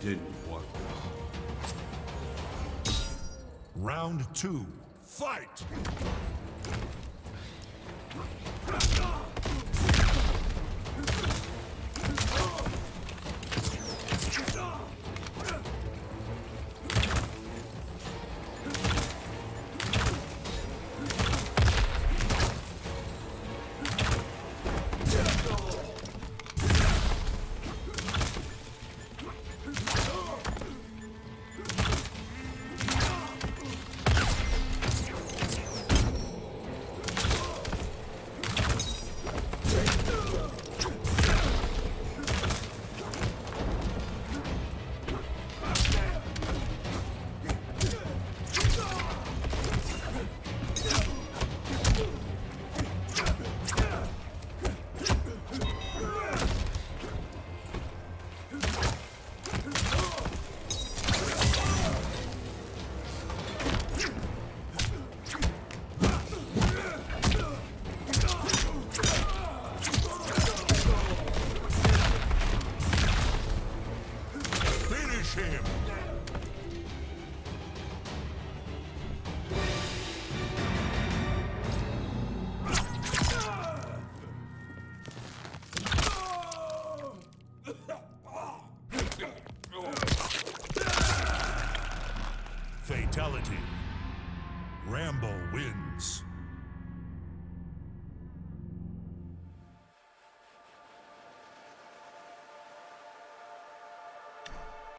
didn't want this. Round two, fight! Fatality. Rambo.